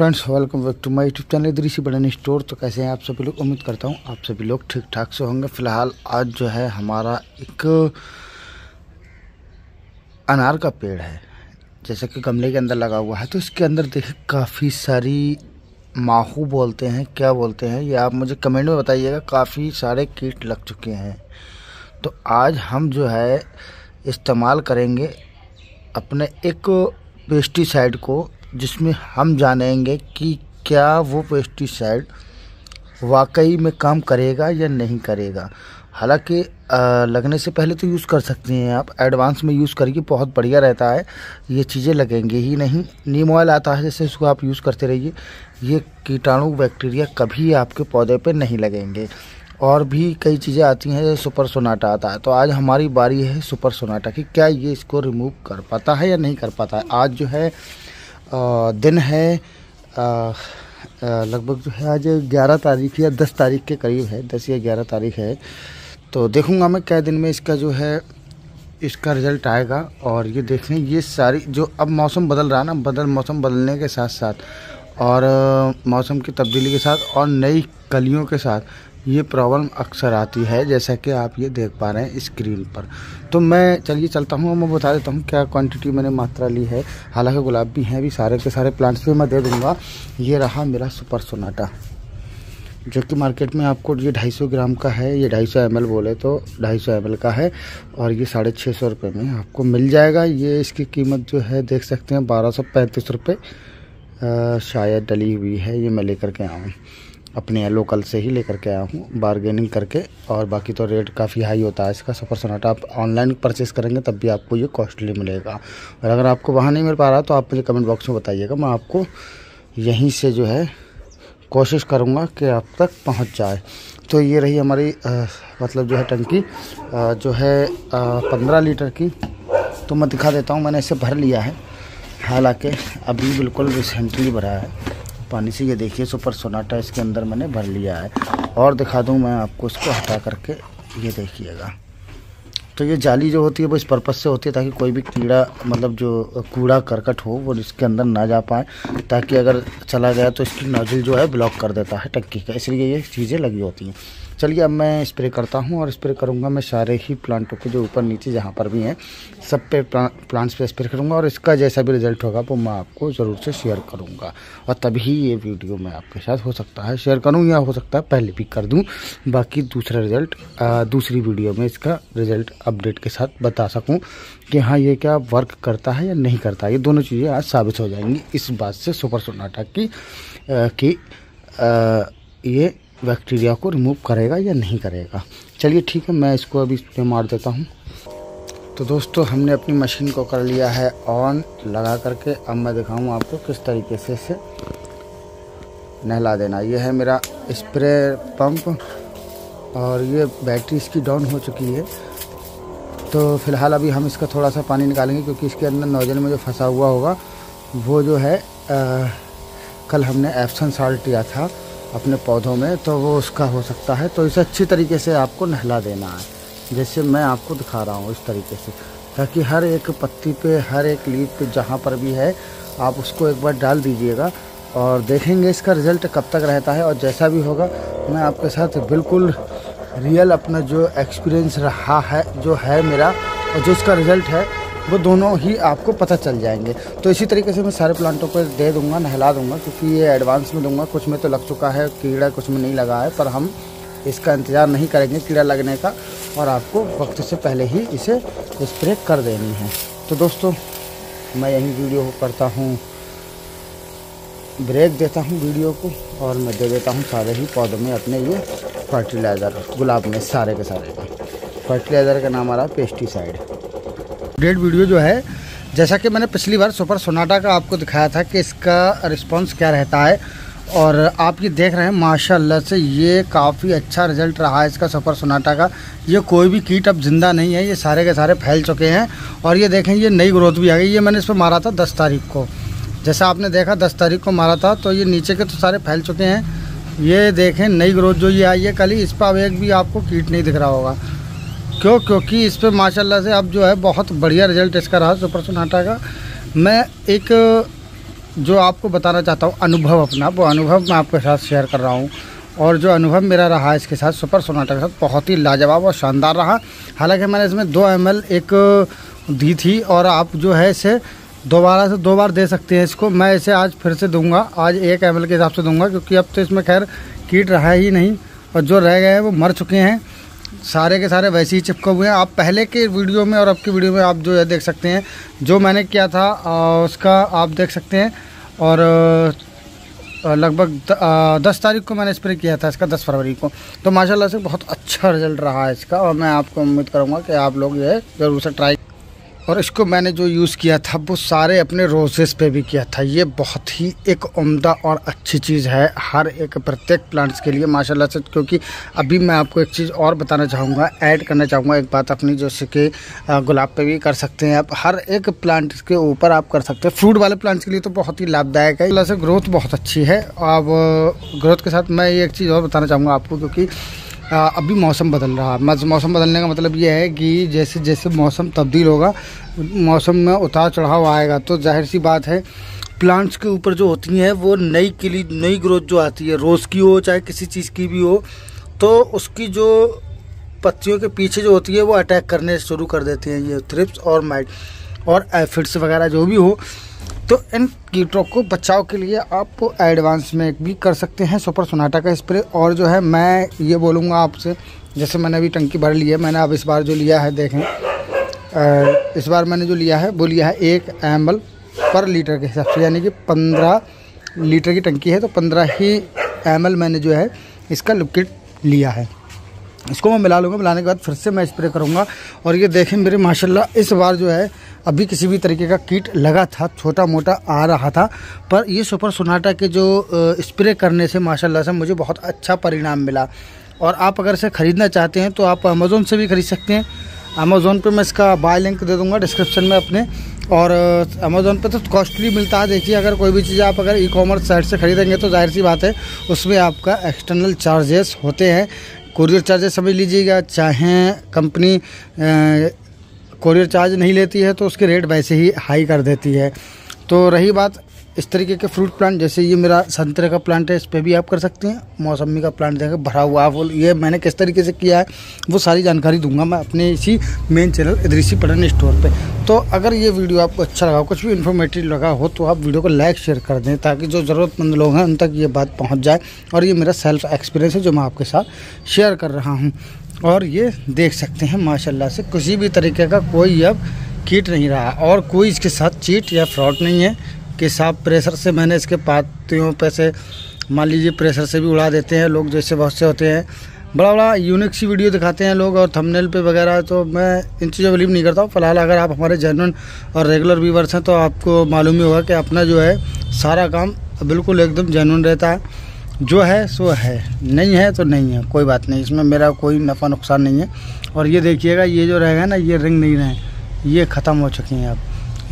Friends welcome back to my YouTube channel दृश्य बड़न store तो कैसे हैं आप सभी लोग? उम्मीद करता हूँ आप सभी लोग ठीक ठाक से होंगे। फ़िलहाल, आज जो है हमारा एक अनार का पेड़ है। जैसे कि गमले के अंदर लगा हुआ है तो इसके अंदर देखिए काफ़ी सारी माहू बोलते हैं, क्या बोलते हैं, ये आप मुझे कमेंट में बताइएगा, काफ़ी सारे कीट लग चुके हैं। तो आज हम जो है इस्तेमाल करेंगे अपने एक पेस्टिसाइड को जिसमें हम जानेंगे कि क्या वो पेस्टिसाइड वाकई में काम करेगा या नहीं करेगा। हालाँकि लगने से पहले तो यूज़ कर सकते हैं आप। एडवांस में यूज़ करिए, बहुत बढ़िया रहता है। ये चीज़ें लगेंगे ही नहीं। नीम ऑयल आता है, जैसे उसको आप यूज़ करते रहिए। ये कीटाणु बैक्टीरिया कभी आपके पौधे पे नहीं लगेंगे। और भी कई चीज़ें आती हैं, जैसे सुपर सोनाटा आता है। तो आज हमारी बारी है सुपर सोनाटा की। क्या ये इसको रिमूव कर पाता है या नहीं कर पाता है? आज जो है दिन है लगभग जो है आज ग्यारह तारीख या दस तारीख के करीब है, दस या ग्यारह तारीख है। तो देखूँगा मैं क्या दिन में इसका जो है, इसका रिज़ल्ट आएगा और ये देखें, ये सारी जो अब मौसम बदल रहा ना, बदल, मौसम बदलने के साथ साथ और, मौसम की तब्दीली के साथ और नई कलियों के साथ ये प्रॉब्लम अक्सर आती है, जैसा कि आप ये देख पा रहे हैं स्क्रीन पर। तो मैं, चलिए चलता हूँ मैं बता देता हूँ क्या क्वांटिटी मैंने मात्रा ली है। हालाँकि गुलाब भी हैं भी सारे के सारे प्लांट्स भी मैं दे दूँगा। ये रहा मेरा सुपर सोनाटा जो कि मार्केट में आपको ये 250 ग्राम का है, ये 250 एम बोले तो 250 एम का है, और ये साढ़े छः सौ रुपये में आपको मिल जाएगा। ये इसकी कीमत जो है, देख सकते हैं, बारह सौ पैंतीस रुपये शायद डली हुई है, ये मैं लेकर के आऊँ अपने लोकल से ही लेकर के आया हूँ बारगेनिंग करके और बाकी तो रेट काफ़ी हाई होता है इसका सफ़र सोनाटा आप ऑनलाइन परचेस करेंगे तब भी आपको ये कॉस्टली मिलेगा। और अगर आपको वहाँ नहीं मिल पा रहा तो आप मुझे कमेंट बॉक्स में बताइएगा। मैं आपको यहीं से जो है कोशिश करूँगा कि आप तक पहुँच जाए। तो ये रही हमारी आ, मतलब जो है टंकी आ, जो है पंद्रह लीटर की। तो मैं दिखा देता हूँ मैंने इसे भर लिया है। हालाँकि अभी बिल्कुल रिसेंटली भरा है। पानी से। ये देखिए, सुपर सोनाटा इसके अंदर मैंने भर लिया है। और दिखा दूँ मैं आपको इसको हटा करके। ये देखिएगा। तो ये जाली जो होती है वो इस पर्पज़ से होती है ताकि कोई भी कीड़ा मतलब जो कूड़ा, करकट हो, वो इसके अंदर ना जा पाए, ताकि अगर चला गया तो इसकी नोजल जो है ब्लॉक कर देता है टंकी का। इसलिए ये चीज़ें लगी होती हैं। चलिए अब मैं स्प्रे करता हूँ और स्प्रे करूँगा मैं सारे ही प्लांटों के जो ऊपर नीचे जहाँ पर भी हैं, सब पे प्लांट्स पे स्प्रे करूँगा और इसका जैसा भी रिज़ल्ट होगा वो मैं आपको ज़रूर से शेयर करूँगा। और तभी ये वीडियो मैं आपके साथ हो सकता है शेयर करूँ या हो सकता है पहले भी कर दूँ, बाकी दूसरा रिज़ल्ट दूसरी वीडियो में इसका रिज़ल्ट अपडेट के साथ बता सकूँ कि हाँ ये क्या वर्क करता है या नहीं करता? ये दोनों चीज़ें आज साबित हो जाएँगी इस बात से सुपर सोनाटा की आ, कि आ, ये बैक्टीरिया को रिमूव करेगा या नहीं करेगा। चलिए ठीक है मैं इसको अभी स्प्रे मार देता हूँ। तो दोस्तों हमने अपनी मशीन को कर लिया है ऑन लगा करके। अब मैं दिखाऊँ आपको किस तरीके से इसे नहला देना ये है मेरा स्प्रे पंप और ये बैटरी इसकी डाउन हो चुकी है। तो फ़िलहाल अभी हम इसका थोड़ा सा पानी निकालेंगे क्योंकि इसके अंदर नोजल में जो फंसा हुआ होगा वो जो है आ, कल हमने एप्सन साल्ट लिया था अपने पौधों में तो वो उसका हो सकता है। तो इसे अच्छी तरीके से आपको नहला देना है जैसे मैं आपको दिखा रहा हूँ इस तरीके से। ताकि हर एक पत्ती पे हर एक लीफ पे जहाँ पर भी है आप उसको एक बार डाल दीजिएगा और देखेंगे इसका रिज़ल्ट कब तक रहता है। और जैसा भी होगा मैं आपके साथ बिल्कुल रियल अपना जो एक्सपीरियंस रहा है, जो है मेरा और जो इसका रिज़ल्ट है, वो दोनों ही आपको पता चल जाएँगे। तो इसी तरीके से मैं सारे प्लांटों को दे दूँगा, नहला दूँगा, क्योंकि ये एडवांस में दूँगा। कुछ में तो लग चुका है कीड़ा, कुछ में नहीं लगा है, पर हम इसका इंतज़ार नहीं करेंगे कीड़ा लगने का और आपको वक्त से पहले ही इसे स्प्रे कर देनी है। तो दोस्तों, मैं यही वीडियो करता हूँ। ब्रेक देता हूँ वीडियो को और मैं दे देता हूँ सारे ही पौधों में अपने ये फर्टिलाइज़र, गुलाब में सारे के सारे। फर्टिलाइज़र का नाम आ रहा है पेस्टिसाइड। अपडेट वीडियो जो है, जैसा कि मैंने पिछली बार सुपर सोनाटा का आपको दिखाया था कि इसका रिस्पांस क्या रहता है, और आप ये देख रहे हैं, माशाल्लाह से ये काफ़ी अच्छा रिज़ल्ट रहा है इसका सुपर सोनाटा का। ये कोई भी कीट अब ज़िंदा नहीं है, ये सारे के सारे फैल चुके हैं, और ये देखें, ये नई ग्रोथ भी आ गई। ये मैंने इस पर मारा था दस तारीख को। जैसा आपने देखा, दस तारीख को मारा था तो ये नीचे के तो सारे फैल चुके हैं। ये देखें, नई ग्रोथ जो ये आई है, कल ही इस पर एक भी आपको कीट नहीं दिख रहा होगा। क्यों? क्योंकि इस पर माशाल्लाह से अब जो है बहुत बढ़िया रिज़ल्ट इसका रहा सुपर सोनाटा का। मैं एक, जो आपको बताना चाहता हूँ, अनुभव अपना, वो अनुभव मैं आपके साथ शेयर कर रहा हूँ। और जो अनुभव मेरा रहा इसके साथ सुपर सोनाटा के साथ, बहुत ही लाजवाब और शानदार रहा। हालाँकि मैंने इसमें दो एम एक दी थी और आप जो है इसे दोबारा से दो बार दे सकते हैं इसको। मैं इसे आज फिर से दूँगा। आज एक एमएल के हिसाब से दूँगा, क्योंकि अब तो इसमें खैर कीट रहा ही नहीं और जो रह गए हैं वो मर चुके हैं। सारे के सारे वैसे ही चिपके हुए हैं। आप पहले के वीडियो में और अब की वीडियो में आप जो है देख सकते हैं, जो मैंने किया था उसका आप देख सकते हैं। और लगभग दस तारीख को मैंने स्प्रे किया था इसका, दस फरवरी को। तो माशाल्लाह से बहुत अच्छा रिज़ल्ट रहा है इसका और मैं आपको उम्मीद करूँगा कि आप लोग ये ज़रूर से ट्राई और इसको मैंने जो यूज़ किया था, वो सारे अपने रोजेस पे भी किया था। ये बहुत ही एक उम्दा और अच्छी चीज़ है हर एक प्रत्येक प्लांट्स के लिए, माशाल्लाह से, क्योंकि अभी मैं आपको एक चीज़ और बताना चाहूँगा ऐड करना चाहूँगा, एक बात अपनी, जैसे कि गुलाब पे भी कर सकते हैं आप। हर एक प्लांट के ऊपर आप कर सकते हैं। फ्रूट वाले प्लांट्स के लिए तो बहुत ही लाभदायक है। अल्लाह से ग्रोथ बहुत अच्छी है। अब ग्रोथ के साथ मैं ये एक चीज़ और बताना चाहूँगा आपको, क्योंकि अभी मौसम बदल रहा। है मौसम बदलने का मतलब ये है कि जैसे जैसे मौसम तब्दील होगा, मौसम में उतार चढ़ाव आएगा। तो ज़ाहिर सी बात है, प्लांट्स के ऊपर जो होती हैं, वो नई किली नई ग्रोथ जो आती है, रोज़ की हो, चाहे किसी चीज़ की भी हो तो उसकी जो पत्तियों के पीछे जो होती है, वो अटैक करने शुरू कर देती हैं ये थ्रिप्स और माइट और एफिड्स वगैरह जो भी हो। तो इन कीटों को बचाव के लिए आप एडवांस में भी कर सकते हैं सुपर सोनाटा का स्प्रे। और जो है, मैं ये बोलूँगा आपसे, जैसे मैंने अभी टंकी भर ली है, मैंने अब इस बार जो लिया है देखें इस बार मैंने जो लिया है, वो लिया है एक एम पर लीटर के हिसाब से, यानी कि पंद्रह लीटर की टंकी है तो पंद्रह ही एमएल मैंने जो है, इसका लिक्विड लिया है। इसको मैं मिला लूँगा, मिलाने के बाद फिर से मैं स्प्रे करूँगा। और ये देखें मेरे माशाल्लाह, इस बार जो है, अभी किसी भी तरीके का कीट लगा था छोटा मोटा आ रहा था। पर ये सुपर सोनाटा के जो स्प्रे करने से माशाल्लाह से मुझे बहुत अच्छा परिणाम मिला। और आप अगर इसे ख़रीदना चाहते हैं तो आप अमेज़ोन से भी ख़रीद सकते हैं। अमेज़ोन पर मैं इसका बाय लिंक दे दूँगा डिस्क्रिप्शन में अपने। और अमेज़ोन पे तो कॉस्टली मिलता है। देखिए, अगर कोई भी चीज़ आप अगर ई कॉमर्स साइट से ख़रीदेंगे तो ज़ाहिर सी बात है, उसमें आपका एक्सटर्नल चार्जेस होते हैं। कुरियर चार्जेस समझ लीजिएगा, चाहे कंपनी कुरियर चार्ज नहीं लेती है तो उसके रेट वैसे ही हाई कर देती है। तो रही बात इस तरीके के फ्रूट प्लांट, जैसे ये मेरा संतरे का प्लांट है, इस पर भी आप कर सकते हैं। मौसमी का प्लांट देखें भरा हुआ। फूल ये मैंने किस तरीके से किया है, वो सारी जानकारी दूँगा मैं अपने इसी मेन चैनल इधरीसी पटन स्टोर पे। तो अगर ये वीडियो आपको अच्छा लगा, कुछ भी इन्फॉर्मेटिव लगा हो तो आप वीडियो को लाइक शेयर कर दें, ताकि जो ज़रूरतमंद लोग हैं, उन तक ये बात पहुँच जाए। और ये मेरा सेल्फ एक्सपीरियंस है, जो मैं आपके साथ शेयर कर रहा हूँ। और ये देख सकते हैं, माशाल्लाह से, किसी भी तरीके का कोई अब कीट नहीं रहा। और कोई इसके साथ चीट या फ्रॉड नहीं है। कि साफ़ प्रेशर से मैंने इसके पातियों पे से मान लीजिए प्रेशर से भी उड़ा देते हैं लोग, जैसे बहुत से होते हैं। बड़ा बड़ा यूनिक सी वीडियो दिखाते हैं लोग और थंबनेल पे वगैरह तो मैं इन चीज़ों बिलीव नहीं करता हूँ। फ़िलहाल अगर आप हमारे जेनवन और रेगुलर व्यूवर्स हैं तो आपको मालूम ही होगा कि अपना जो है, सारा काम बिल्कुल एकदम जेनवन रहता है। जो है, सो है। नहीं है तो नहीं है। कोई बात नहीं। इसमें मेरा कोई नफ़ा नुकसान नहीं है। और ये देखिएगा, ये जो रहेगा ना, ये रिंग नहीं रहे। ये ख़त्म हो चुके हैं अब।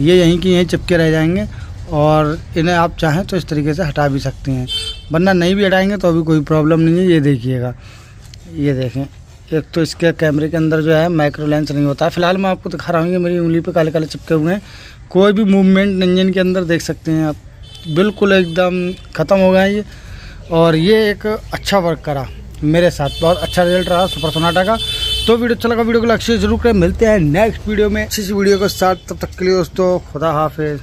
ये यहीं की यहीं चिपके रह जाएँगे। और इन्हें आप चाहें तो इस तरीके से हटा भी सकते हैं। वरना नहीं भी हटाएँगे तो अभी कोई प्रॉब्लम नहीं है, ये देखिएगा। ये देखें। एक तो इसके कैमरे के अंदर जो है माइक्रो लेंस नहीं होता। है फ़िलहाल मैं आपको दिखा रहा हूँ कि मेरी उंगली पे काले काले चिपके हुए हैं। कोई भी मूवमेंट इंजन के अंदर देख सकते हैं आप। बिल्कुल एकदम ख़त्म हो गए ये। और ये एक अच्छा वर्क करा मेरे साथ। बहुत अच्छा रिज़ल्ट रहा सुपर सोनाटा का। तो वीडियो अच्छा लगा, वीडियो को लाइक ज़रूर करें। मिलते हैं नेक्स्ट वीडियो में। अच्छी वीडियो के साथ, तब तक के लिए दोस्तों, खुदा हाफिज़।